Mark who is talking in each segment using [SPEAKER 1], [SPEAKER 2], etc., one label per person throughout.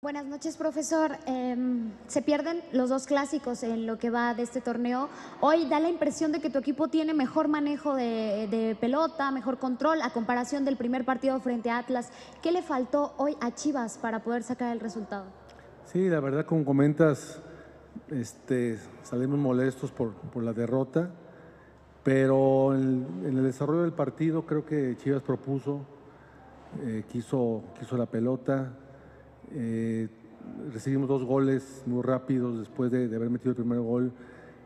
[SPEAKER 1] Buenas noches, profesor. Em, se pierden los dos clásicos en lo que va de este torneo. Hoy da la impresión de que tu equipo tiene mejor manejo de, pelota, mejor control a comparación del primer partido frente a Atlas. ¿Qué le faltó hoy a Chivas para poder sacar el resultado?
[SPEAKER 2] Sí, la verdad, como comentas, este, salimos molestos por, la derrota, pero en, el desarrollo del partido creo que Chivas propuso, eh, quiso la pelota eh, recibimos dos goles muy rápidos después de, de haber metido el primer gol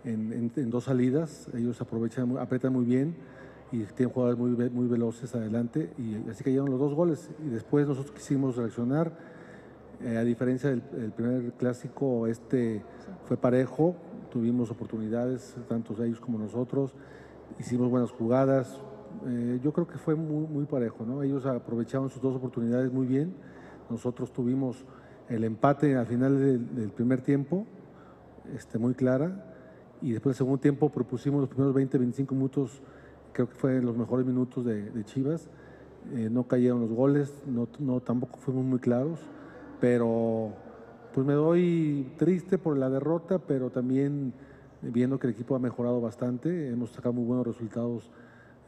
[SPEAKER 2] en, en, en, dos salidas. Ellos aprovechan, apretan muy bien y tienen jugadores muy, muy veloces adelante. Y así que llegaron los dos goles. Y después nosotros quisimos reaccionar. Eh, a diferencia del, primer clásico, este fue parejo. Tuvimos oportunidades, tanto ellos como nosotros. Hicimos buenas jugadas. Eh, yo creo que fue muy, muy parejo. ¿no? Ellos aprovecharon sus dos oportunidades muy bien nosotros tuvimos el empate al final del, primer tiempo, este, muy clara, y después del segundo tiempo propusimos los primeros 20, 25 minutos, creo que fueron los mejores minutos de, Chivas. Eh, no cayeron los goles, no, tampoco fuimos muy claros, pero pues me doy triste por la derrota, pero también viendo que el equipo ha mejorado bastante, hemos sacado muy buenos resultados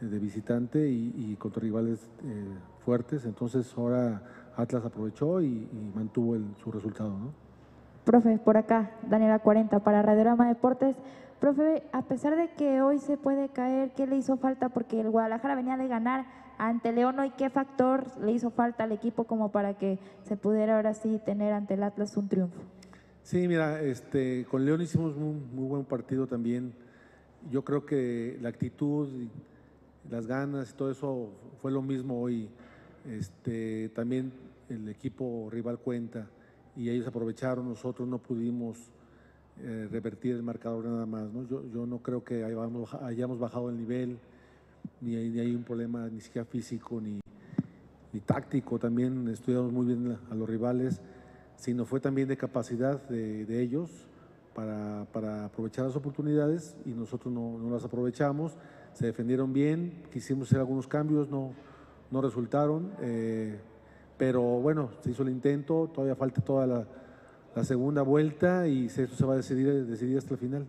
[SPEAKER 2] eh, de visitante y, y contra rivales eh, fuertes, entonces ahora Atlas aprovechó y, y mantuvo el, su resultado. ¿no?
[SPEAKER 3] Profe, por acá, Daniela 40 para Radiorama Deportes. Profe, a pesar de que hoy se puede caer, ¿qué le hizo falta? Porque el Guadalajara venía de ganar ante León hoy, ¿qué factor le hizo falta al equipo como para que se pudiera ahora sí tener ante el Atlas un triunfo?
[SPEAKER 2] Sí, mira, este, con León hicimos un muy buen partido también. Yo creo que la actitud, las ganas y todo eso fue lo mismo hoy. Este, también el equipo rival cuenta y ellos aprovecharon, nosotros no pudimos eh, revertir el marcador nada más. ¿no? Yo, yo no creo que hayamos, bajado el nivel, ni hay, ni hay, un problema ni siquiera físico ni, ni táctico. También estudiamos muy bien a los rivales, sino fue también de capacidad de, de ellos para, para, aprovechar las oportunidades y nosotros no, no, las aprovechamos. Se defendieron bien, quisimos hacer algunos cambios, no, no resultaron. Eh, pero bueno, se hizo el intento, todavía falta toda la, segunda vuelta y eso se va a decidir, decidir hasta el final.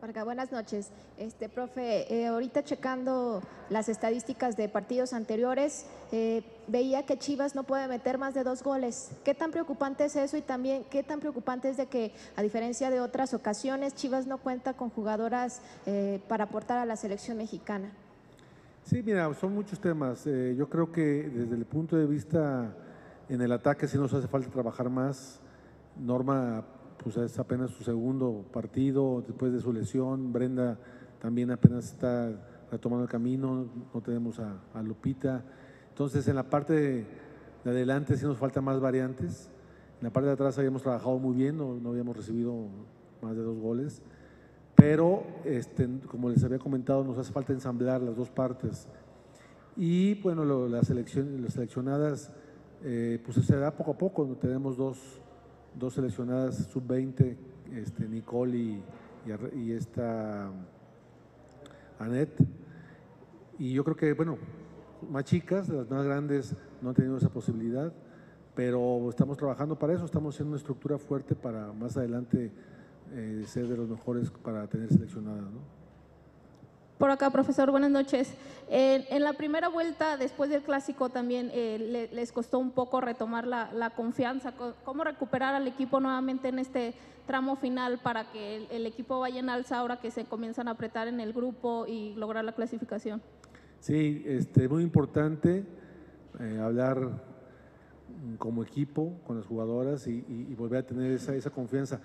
[SPEAKER 4] Marga, buenas noches. Este, profe, eh, ahorita checando las estadísticas de partidos anteriores, eh, veía que Chivas no puede meter más de dos goles. ¿Qué tan preocupante es eso y también qué tan preocupante es de que, a diferencia de otras ocasiones, Chivas no cuenta con jugadoras para aportar a la selección mexicana?
[SPEAKER 2] Sí, mira, son muchos temas. Eh, yo creo que desde el punto de vista en el ataque sí nos hace falta trabajar más. Norma pues es apenas su segundo partido después de su lesión. Brenda también apenas está retomando el camino. No tenemos a, a Lupita. Entonces en la parte de, de, adelante sí nos faltan más variantes. En la parte de atrás habíamos trabajado muy bien, no, no habíamos recibido más de dos goles pero este, como les había comentado, nos hace falta ensamblar las dos partes. Y bueno, lo, la selección, las seleccionadas, eh, pues se da poco a poco, tenemos dos, dos seleccionadas sub-20, este, Nicole y, y, y esta Annette. Y yo creo que, bueno, más chicas, las más grandes no han tenido esa posibilidad, pero estamos trabajando para eso, estamos haciendo una estructura fuerte para más adelante eh, ser de los mejores para tener seleccionada. ¿no?
[SPEAKER 5] Por acá, profesor, buenas noches. Eh, en la primera vuelta, después del clásico, también eh, le, les costó un poco retomar la, la, confianza. ¿Cómo recuperar al equipo nuevamente en este tramo final para que el, el, equipo vaya en alza ahora que se comienzan a apretar en el grupo y lograr la clasificación?
[SPEAKER 2] Sí, este, muy importante eh, hablar como equipo con las jugadoras y, y, y volver a tener esa, esa confianza.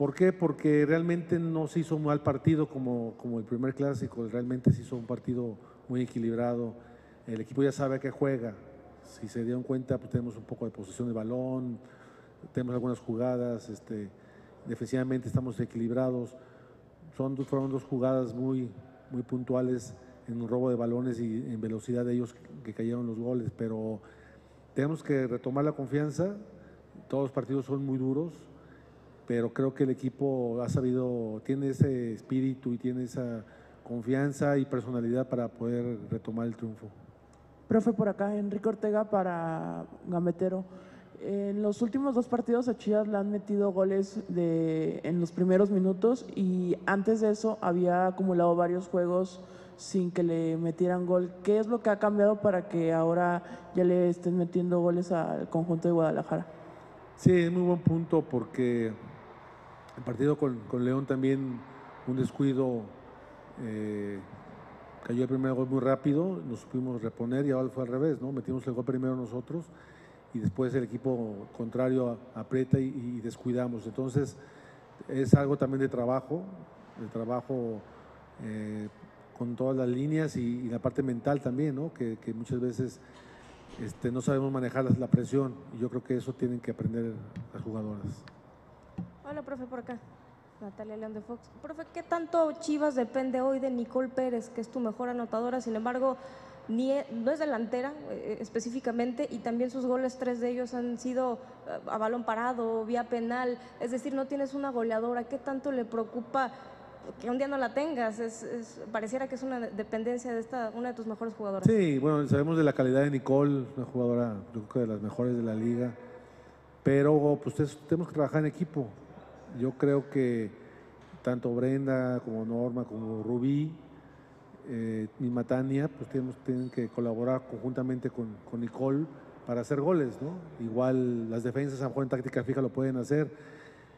[SPEAKER 2] ¿Por qué? Porque realmente no se hizo un mal partido como, como el primer clásico, realmente se hizo un partido muy equilibrado. El equipo ya sabe a qué juega. Si se dieron cuenta, pues tenemos un poco de posesión de balón, tenemos algunas jugadas, este, defensivamente estamos equilibrados. Son, fueron dos jugadas muy, muy puntuales en un robo de balones y en velocidad de ellos que cayeron los goles, pero tenemos que retomar la confianza. Todos los partidos son muy duros, pero creo que el equipo ha sabido, tiene ese espíritu y tiene esa confianza y personalidad para poder retomar el triunfo.
[SPEAKER 6] Profe, por acá, Enrique Ortega para Gambetero. En los últimos dos partidos a Chivas le han metido goles de, en los primeros minutos y antes de eso había acumulado varios juegos sin que le metieran gol. ¿Qué es lo que ha cambiado para que ahora ya le estén metiendo goles al conjunto de Guadalajara?
[SPEAKER 2] Sí, es muy buen punto porque el partido con, con León también un descuido, eh, cayó el primer gol muy rápido, nos supimos reponer y ahora fue al revés, ¿no? Metimos el gol primero nosotros y después el equipo contrario aprieta y, descuidamos. Entonces es algo también de trabajo, de trabajo eh, con todas las líneas y, la parte mental también, ¿no? que, muchas veces este, no sabemos manejar la presión y yo creo que eso tienen que aprender las jugadoras.
[SPEAKER 7] Hola, profe, por acá. Natalia León de Fox. Profe, ¿qué tanto Chivas depende hoy de Nicole Pérez, que es tu mejor anotadora? Sin embargo, e, no es delantera eh, específicamente y también sus goles, tres de ellos han sido eh, a balón parado, vía penal. Es decir, no tienes una goleadora. ¿Qué tanto le preocupa que un día no la tengas? Es, es, pareciera que es una dependencia de esta, una de tus mejores jugadoras.
[SPEAKER 2] Sí, bueno, sabemos de la calidad de Nicole, una jugadora, yo creo que de las mejores de la liga. Pero pues tenemos que trabajar en equipo. Yo creo que tanto Brenda como Norma como Rubí eh, misma Tania, pues tenemos, tienen que colaborar conjuntamente con, con, Nicole para hacer goles, ¿no? Igual las defensas a lo mejor en táctica fija lo pueden hacer.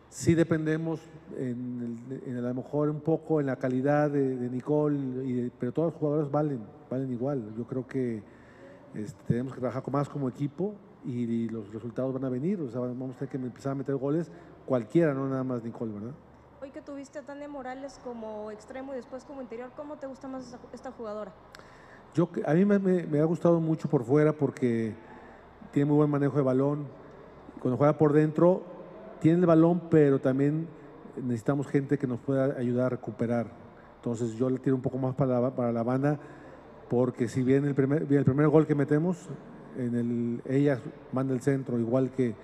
[SPEAKER 2] Sí dependemos en, el, a lo mejor un poco en la calidad de, de Nicole, y de, pero todos los jugadores valen, valen igual. Yo creo que este, tenemos que trabajar más como equipo y, y, los resultados van a venir. O sea, vamos a tener que empezar a meter goles cualquiera, no nada más Nicole, ¿verdad?
[SPEAKER 7] Hoy que tuviste a Tania Morales como extremo y después como interior, ¿cómo te gusta más esta jugadora?
[SPEAKER 2] Yo, a mí me, me, me, ha gustado mucho por fuera porque tiene muy buen manejo de balón. Cuando juega por dentro, tiene el balón, pero también necesitamos gente que nos pueda ayudar a recuperar. Entonces yo le tiro un poco más para la, para la banda porque si bien el primer, el primer gol que metemos, en el, ella manda el centro, igual que,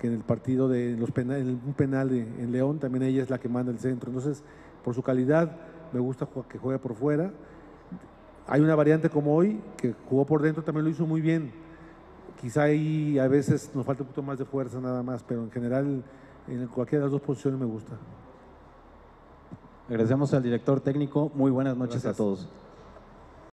[SPEAKER 2] que en el partido de los penal, en un penal de, en León, también ella es la que manda el centro. Entonces, por su calidad, me gusta que juegue por fuera. Hay una variante como hoy, que jugó por dentro, también lo hizo muy bien. Quizá ahí a veces nos falta un poquito más de fuerza nada más, pero en general, en cualquiera de las dos posiciones me gusta.
[SPEAKER 8] Agradecemos al director técnico. Muy buenas noches
[SPEAKER 2] Gracias.
[SPEAKER 8] a todos.